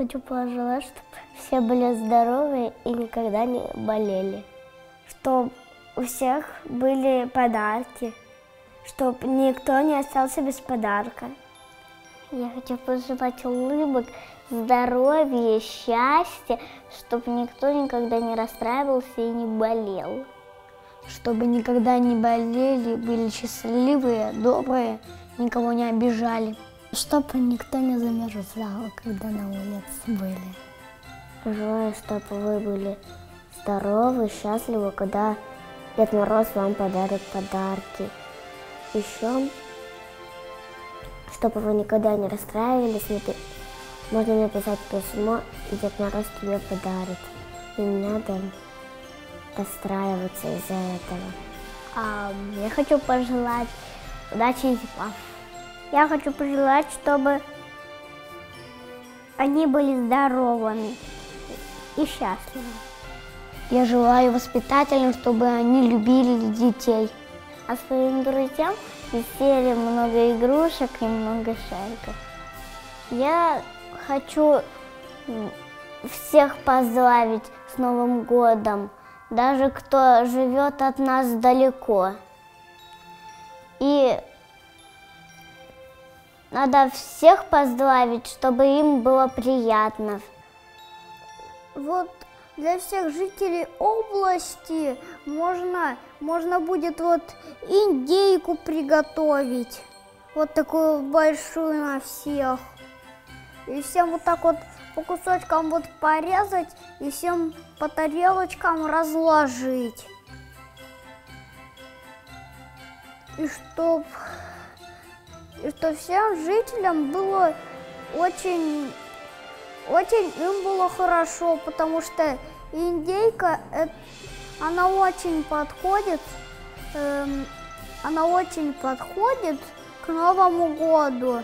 хочу пожелать, чтобы все были здоровы и никогда не болели. Чтобы у всех были подарки, чтобы никто не остался без подарка. Я хочу пожелать улыбок, здоровья, счастья, чтобы никто никогда не расстраивался и не болел. Чтобы никогда не болели, были счастливые, добрые, никого не обижали. Чтобы никто не замерзал, когда на улице были. Желаю, чтобы вы были здоровы, счастливы, когда Дед Мороз вам подарит подарки. Еще, чтобы вы никогда не расстраивались, можно написать письмо, и Дед Мороз тебе подарит. И не надо расстраиваться из-за этого. А, я хочу пожелать удачи и тепла. Я хочу пожелать, чтобы они были здоровыми и счастливы. Я желаю воспитателям, чтобы они любили детей. А своим друзьям веселья, много игрушек и много шариков. Я хочу всех поздравить с Новым годом, даже кто живет от нас далеко. И надо всех поздравить, чтобы им было приятно. Вот для всех жителей области можно, можно будет вот индейку приготовить. Вот такую большую на всех. И всем вот так вот по кусочкам вот порезать и всем по тарелочкам разложить. И чтоб и что всем жителям было очень, очень им было хорошо, потому что индейка, это, она очень подходит, эм, она очень подходит к Новому году.